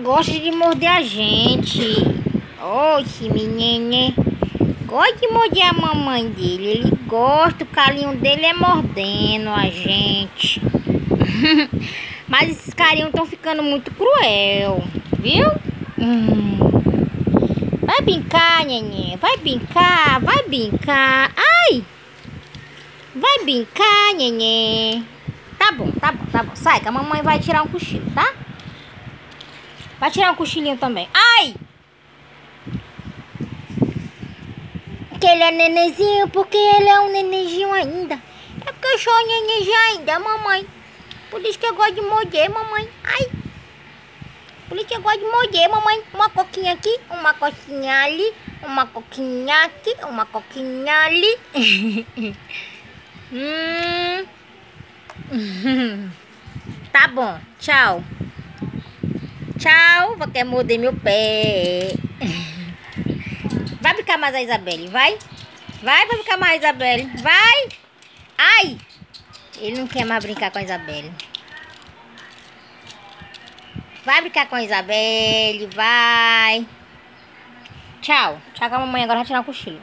gosta de morder a gente. Oxe, menine. Gosta de morder a mamãe dele. Ele gosta, o carinho dele é mordendo a gente. Mas esses carinhos estão ficando muito cruel. Viu? Hum. Vai brincar, neném. Vai brincar, vai brincar. Ai! Vai brincar, neném. Tá bom, tá bom, tá bom. Sai, que a mamãe vai tirar um cochilo, tá? Vai tirar um cochilinho também. Ai! Que ele é nenenzinho, porque ele é um nenenzinho ainda. É porque eu sou nenenzinho ainda, mamãe. Por isso que eu gosto de morder, mamãe. Ai! Por isso que eu gosto de morder, mamãe. Uma coquinha aqui, uma coquinha ali, uma coquinha aqui, uma coquinha ali. hum. tá bom, tchau. Tchau, vou quer morder meu pé. Vai brincar mais a Isabelle, vai? Vai, vai brincar mais a Isabelle, vai! Ai! Ele não quer mais brincar com a Isabelle. Vai brincar com a Isabelle, vai! Tchau. Tchau com a mamãe, agora vai tirar um cochilo.